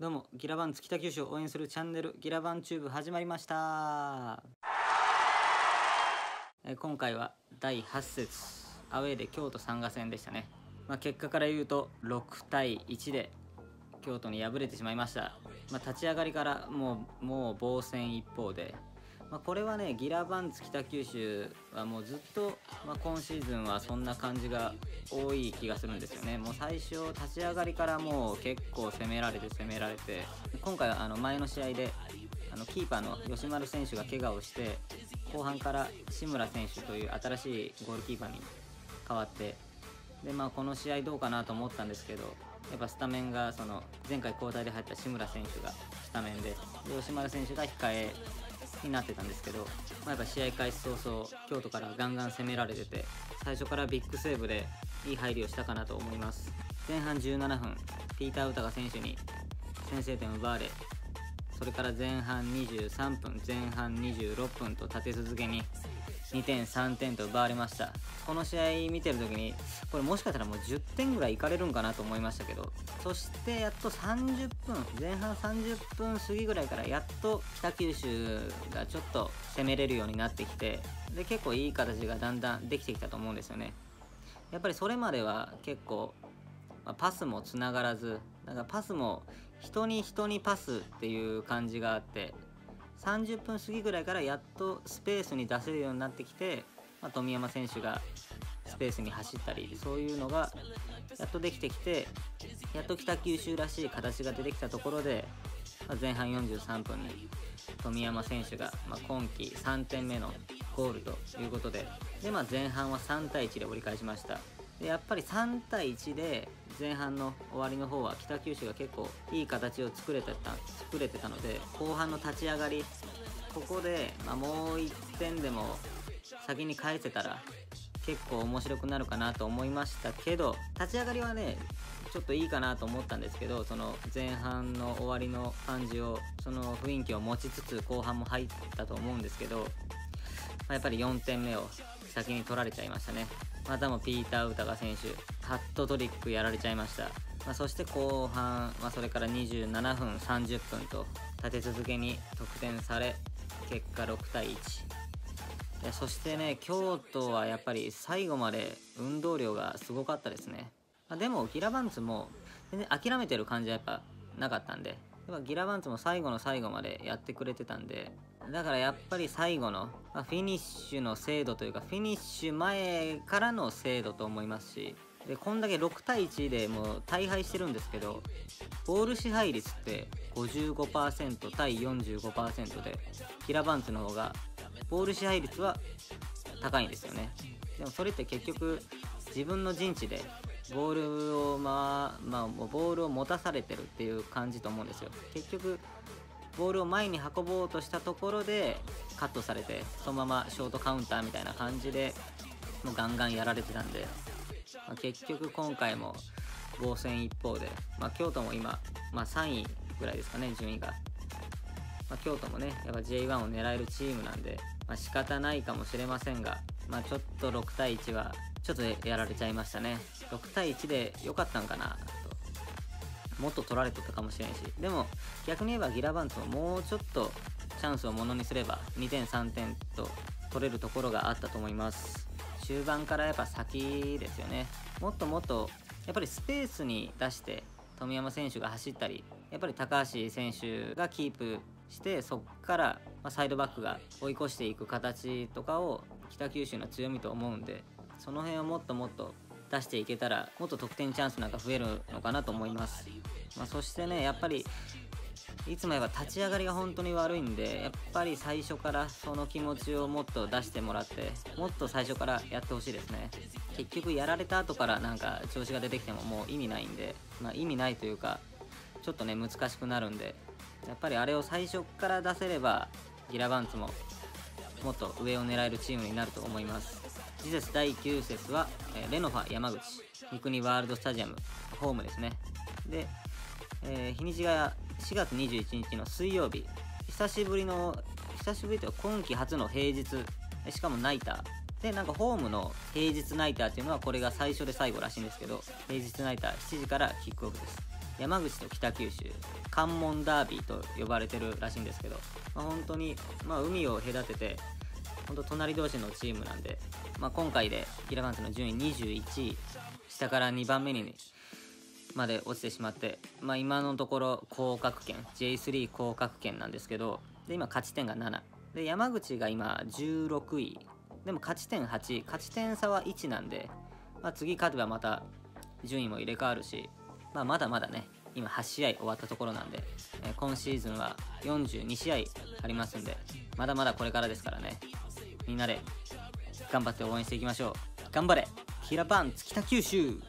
どうもギラバンツ北九州を応援するチャンネルギラバンチューブ始まりました。え今回は第8節アウェーで京都参賀戦でしたね、まあ、結果から言うと6対1で京都に敗れてしまいました、まあ、立ち上がりからもうもう防戦一方でまあ、これはねギラバンツ北九州はもうずっと、まあ、今シーズンはそんな感じが多い気がするんですよね。もう最初立ち上がりからもう結構攻められて攻められて今回はあの前の試合であのキーパーの吉丸選手が怪我をして後半から志村選手という新しいゴールキーパーに変わってで、まあ、この試合どうかなと思ったんですけどやっぱスタメンがその前回交代で入った志村選手がスタメンでで吉丸選手が控えになってたんですけど、まあ、やっぱ試合開始早々京都からガンガン攻められてて最初からビッグセーブでいい入りをしたかなと思います。前半17分ピーター・ウタガ選手に先制点を奪われそれから前半23分前半26分と立て続けに2点3点と奪われました。この試合見てる時にこれもしかしたらもう10点ぐらいいかれるんかなと思いましたけどそしてやっと30分前半30分過ぎぐらいからやっと北九州がちょっと攻めれるようになってきてで結構いい形がだんだんできてきたと思うんですよね。やっぱりそれまでは結構、まあ、パスもつながらずなんかパスも人に人にパスっていう感じがあって30分過ぎぐらいからやっとスペースに出せるようになってきて、まあ、富山選手がスペースに走ったりそういうのがやっとできてきてやっと北九州らしい形が出てきたところで、まあ、前半43分に富山選手が、まあ、今季3点目のゴールということでで、まあ、前半は3対1で折り返しました。でやっぱり3対1で前半の終わりの方は北九州が結構いい形を作れてた作れてたので後半の立ち上がりここで、まあ、もう1点でも先に返せたら結構面白くなるかなと思いましたけど立ち上がりはねちょっといいかなと思ったんですけどその前半の終わりの感じをその雰囲気を持ちつつ後半も入ったと思うんですけど、まあ、やっぱり4点目を先に取られちゃいましたね。またもピーター・ウタガ選手ハットトリックやられちゃいました、まあ、そして後半、まあ、それから27分30分と立て続けに得点され結果6対1いそしてね京都はやっぱり最後まで運動量がすごかったですね、まあ、でもギラバンツも全然諦めてる感じはやっぱなかったんでやっぱギラバンツも最後の最後までやってくれてたんでだからやっぱり最後の、ま、フィニッシュの精度というかフィニッシュ前からの精度と思いますしでこんだけ6対1でもう大敗してるんですけどボール支配率って55%対45%でキラバンツの方がボール支配率は高いんですよね。でもそれって結局自分の陣地でボールをまあまあボールを持たされてるっていう感じと思うんですよ。結局ボールを前に運ぼうとしたところでカットされてそのままショートカウンターみたいな感じでもうガンガンやられてたんで、まあ、結局今回も防戦一方で、まあ、京都も今、まあ、3位ぐらいですかね順位が、ま、京都もねやっぱ J1 を狙えるチームなんで、まあ、仕方ないかもしれませんが、ま、ちょっと6対1はちょっとやられちゃいましたね。6対1で良かったんかな。ともっと取られてたかもしれんし。でも逆に言えばギラバンツももうちょっとチャンスをものにすれば2点3点と取れるところがあったと思います。中盤からやっぱ先ですよね。もっともっとやっぱりスペースに出して富山選手が走ったりやっぱり高橋選手がキープしてそこからサイドバックが追い越していく形とかを北九州の強みと思うんでその辺をもっともっと出していけたらもっと得点チャンスなんか増えるのかなと思います、まあ、そしてねやっぱりいつもやっぱ立ち上がりが本当に悪いんでやっぱり最初からその気持ちをもっと出してもらってもっと最初からやってほしいですね。結局やられた後からなんか調子が出てきてももう意味ないんで、まあ、意味ないというかちょっとね難しくなるんでやっぱりあれを最初から出せればギラバンツももっと上を狙えるチームになると思います。次節第9節は、えー、レノファ山口。三国ワールドスタジアムホームですね。で、えー、日にちが4月21日の水曜日。久しぶりの久しぶりというか今季初の平日。しかもナイター。でなんかホームの平日ナイターっていうのはこれが最初で最後らしいんですけど平日ナイター7時からキックオフです。山口と北九州関門ダービーと呼ばれてるらしいんですけど、まあ、本当に、まあ、海を隔てて本当隣同士のチームなんで、まあ、今回でギラバンツの順位21位下から2番目に、まで落ちてしまって、まあ、今のところ降格圏 J3 降格圏なんですけどで今勝ち点が7で山口が今16位。でも勝ち点8勝ち点差は1なんで、まあ、次勝てばまた順位も入れ替わるし、まあ、まだまだね今8試合終わったところなんで、今シーズンは42試合ありますんでまだまだこれからですからね。みんなで頑張って応援していきましょう。頑張れ。キラパン月田九州。